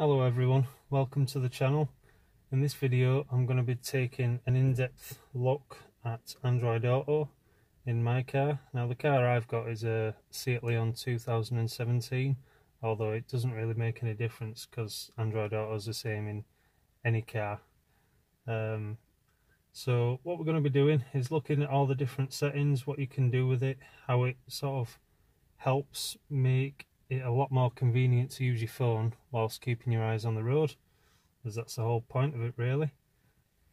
Hello everyone, welcome to the channel. In this video I'm going to be taking an in-depth look at Android Auto in my car. Now the car I've got is a Seat Leon 2017 although it doesn't really make any difference because Android Auto is the same in any car. Um, so what we're going to be doing is looking at all the different settings, what you can do with it, how it sort of helps make it a lot more convenient to use your phone whilst keeping your eyes on the road, as that's the whole point of it really.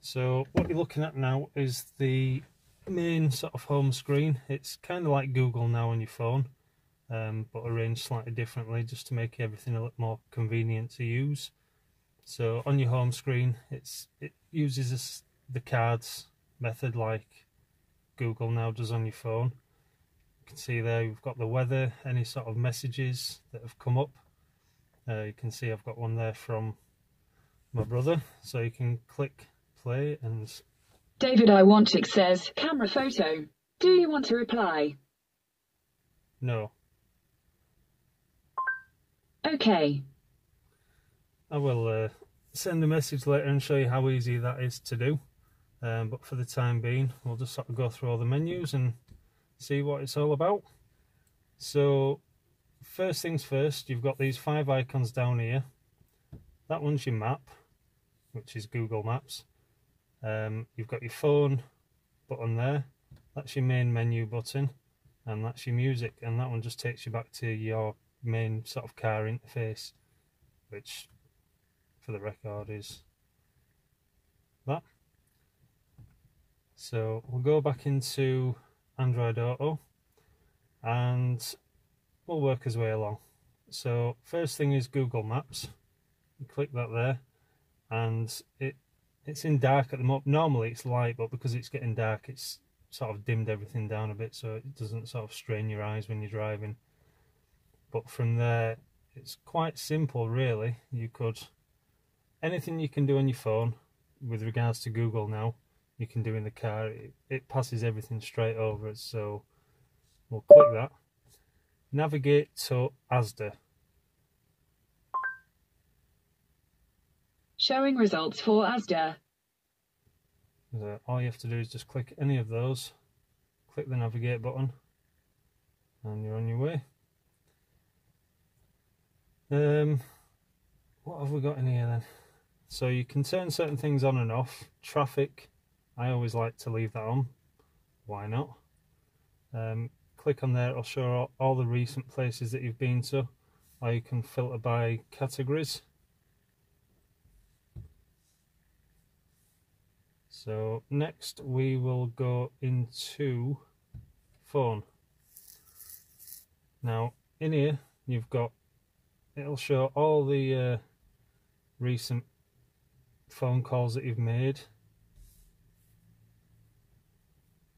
So what you're looking at now is the main sort of home screen. It's kind of like Google now on your phone, um, but arranged slightly differently just to make everything a lot more convenient to use. So on your home screen, it's it uses the cards method like Google now does on your phone. You can see there we've got the weather, any sort of messages that have come up. Uh, you can see I've got one there from my brother, so you can click play and. David I want it says camera photo. Do you want to reply? No. Okay. I will uh, send a message later and show you how easy that is to do. Um, but for the time being, we'll just sort of go through all the menus and see what it's all about. So first things first, you've got these five icons down here. That one's your map, which is Google Maps. Um, you've got your phone button there. That's your main menu button, and that's your music. And that one just takes you back to your main sort of car interface, which, for the record, is that. So we'll go back into Android Auto and we'll work his way along. So first thing is Google Maps. You click that there and it it's in dark at the moment. Normally it's light but because it's getting dark it's sort of dimmed everything down a bit so it doesn't sort of strain your eyes when you're driving. But from there it's quite simple really. You could anything you can do on your phone with regards to Google now you can do in the car. It, it passes everything straight over it, so we'll click that. Navigate to Asda. Showing results for Asda. So all you have to do is just click any of those, click the navigate button, and you're on your way. Um, what have we got in here then? So you can turn certain things on and off. Traffic, I always like to leave that on. Why not? Um, click on there, it'll show all the recent places that you've been to, or you can filter by categories. So next we will go into phone. Now in here you've got, it'll show all the uh, recent phone calls that you've made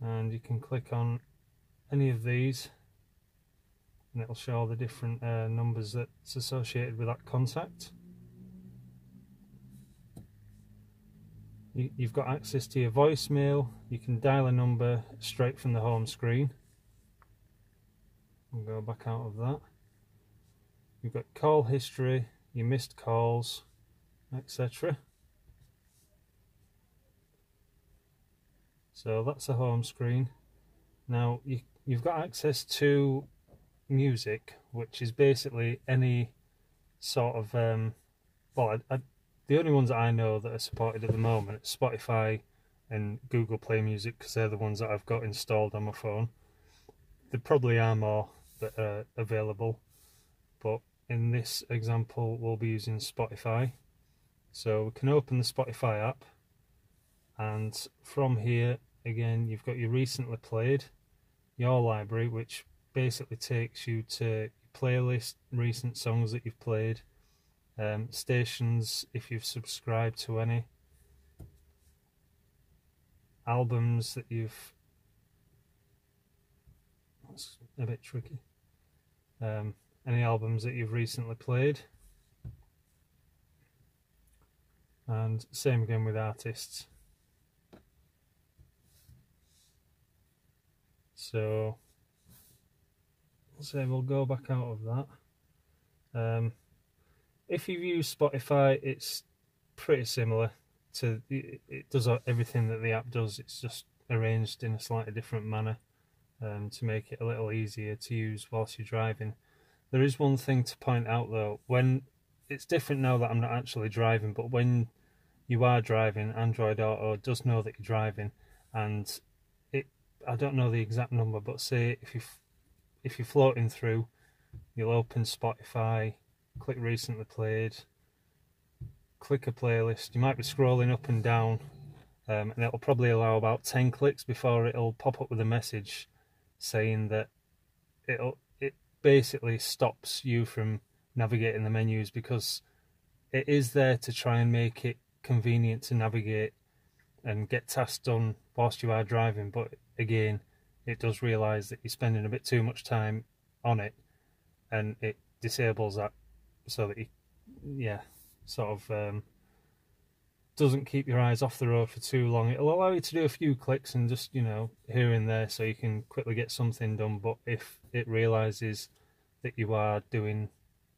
and you can click on any of these and it'll show all the different uh, numbers that's associated with that contact. You, you've got access to your voicemail, you can dial a number straight from the home screen and go back out of that. You've got call history, your missed calls, etc. So that's the home screen. Now you, you've got access to music, which is basically any sort of um, well, I, I, the only ones that I know that are supported at the moment Spotify and Google Play Music because they're the ones that I've got installed on my phone. There probably are more that are available, but in this example, we'll be using Spotify. So we can open the Spotify app, and from here again you've got your recently played your library which basically takes you to playlist recent songs that you've played um, stations if you've subscribed to any albums that you've that's a bit tricky um, any albums that you've recently played. And same again with artists So say we'll go back out of that. Um, if you've used Spotify, it's pretty similar to it does everything that the app does. It's just arranged in a slightly different manner um, to make it a little easier to use whilst you're driving. There is one thing to point out though, when it's different now that I'm not actually driving, but when you are driving, Android Auto does know that you're driving, and it I don't know the exact number, but say if you if you're floating through, you'll open Spotify, click recently played, click a playlist. You might be scrolling up and down, um, and it'll probably allow about 10 clicks before it'll pop up with a message saying that it'll it basically stops you from navigating the menus because it is there to try and make it convenient to navigate and get tasks done whilst you are driving but again it does realize that you're spending a bit too much time on it and it disables that so that you yeah sort of um, doesn't keep your eyes off the road for too long. It'll allow you to do a few clicks and just, you know, here and there so you can quickly get something done. But if it realizes that you are doing,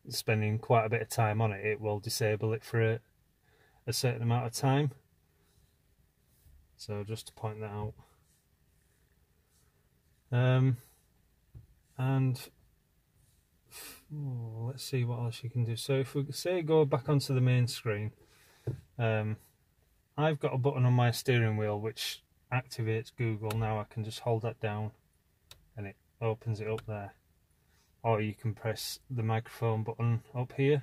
spending quite a bit of time on it, it will disable it for a, a certain amount of time. So just to point that out. Um, and oh, let's see what else you can do. So if we say go back onto the main screen, um, I've got a button on my steering wheel which activates Google. Now I can just hold that down and it opens it up there. Or you can press the microphone button up here.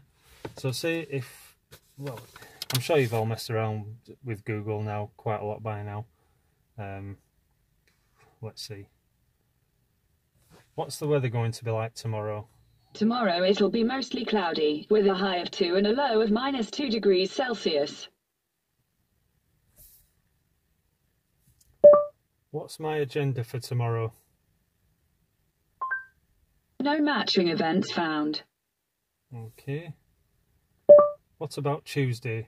So say if, well, I'm sure you've all messed around with Google now quite a lot by now. Um, let's see. What's the weather going to be like tomorrow? Tomorrow it'll be mostly cloudy, with a high of 2 and a low of minus 2 degrees Celsius. What's my agenda for tomorrow? No matching events found. Okay. What about Tuesday?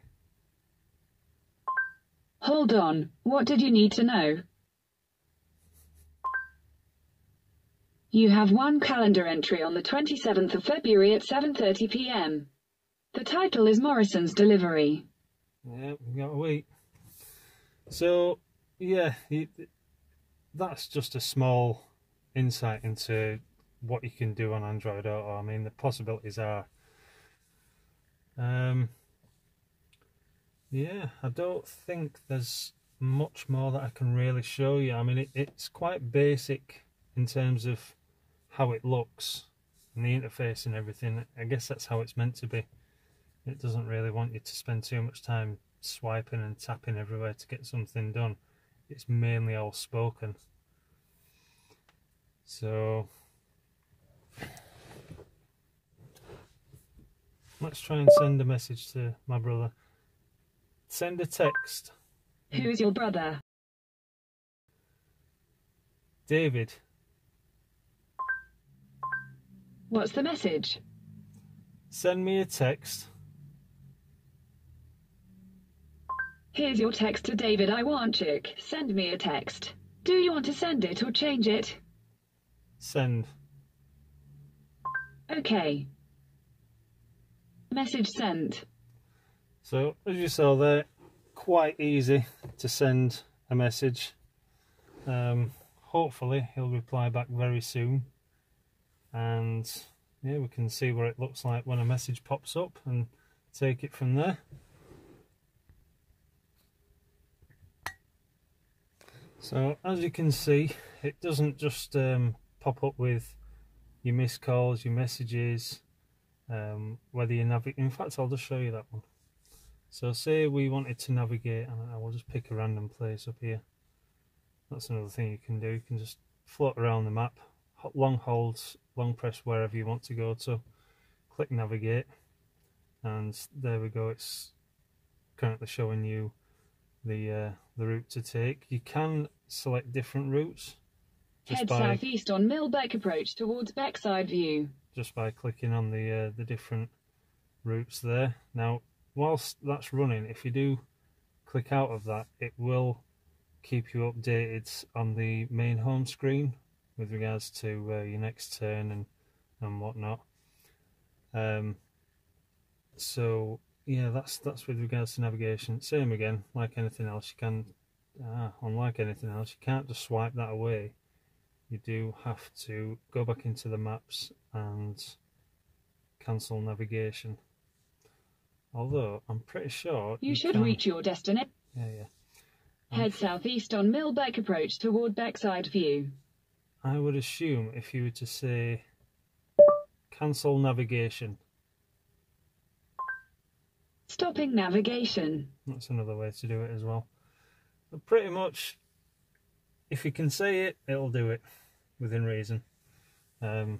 Hold on, what did you need to know? You have one calendar entry on the 27th of February at 7.30 pm. The title is Morrison's Delivery. Yeah, we got to wait. So, yeah, that's just a small insight into what you can do on Android Auto. I mean, the possibilities are. Um, yeah, I don't think there's much more that I can really show you. I mean, it, it's quite basic in terms of how it looks and the interface and everything. I guess that's how it's meant to be. It doesn't really want you to spend too much time swiping and tapping everywhere to get something done. It's mainly all spoken. So let's try and send a message to my brother. Send a text. Who's your brother? David. What's the message? Send me a text. Here's your text to David Iwantschak. Send me a text. Do you want to send it or change it? Send. Okay. Message sent. So, as you saw there, quite easy to send a message. Um, hopefully, he'll reply back very soon. And yeah we can see what it looks like when a message pops up and take it from there. So as you can see it doesn't just um, pop up with your missed calls your messages um, whether you navigate in fact I'll just show you that one so say we wanted to navigate and I will just pick a random place up here. That's another thing you can do. You can just float around the map. Long holds long press wherever you want to go to. Click navigate. And there we go. It's currently showing you the uh, the route to take. You can select different routes head by, southeast on Millbeck approach towards Beckside View. just by clicking on the uh, the different routes there. Now whilst that's running if you do click out of that it will keep you updated on the main home screen with regards to uh, your next turn and and whatnot. Um, so yeah, that's that's with regards to navigation. Same again, like anything else, you can, ah, unlike anything else, you can't just swipe that away. You do have to go back into the maps and cancel navigation. Although I'm pretty sure you, you should can... reach your destination. Yeah, yeah. Head southeast on Millbeck Approach toward Beckside View. I would assume if you were to say cancel navigation. Stopping navigation. That's another way to do it as well. But pretty much, if you can say it, it'll do it within reason. Um,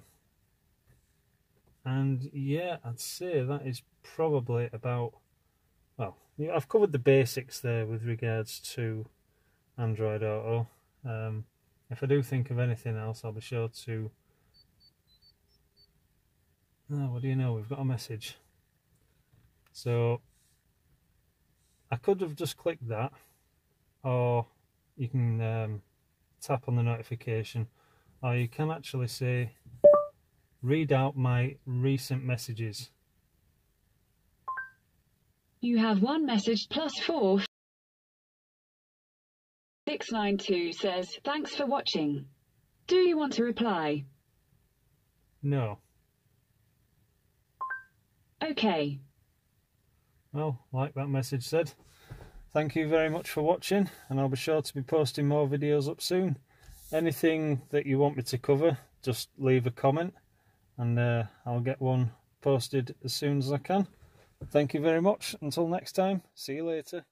and yeah, I'd say that is probably about well, I've covered the basics there with regards to Android Auto. Um, if I do think of anything else, I'll be sure to. Oh, what do you know? We've got a message. So I could have just clicked that, or you can um, tap on the notification, or you can actually say, read out my recent messages. You have one message plus four. 692 says, thanks for watching. Do you want to reply? No. Okay. Well, like that message said, thank you very much for watching and I'll be sure to be posting more videos up soon. Anything that you want me to cover, just leave a comment and uh, I'll get one posted as soon as I can. Thank you very much. Until next time, see you later.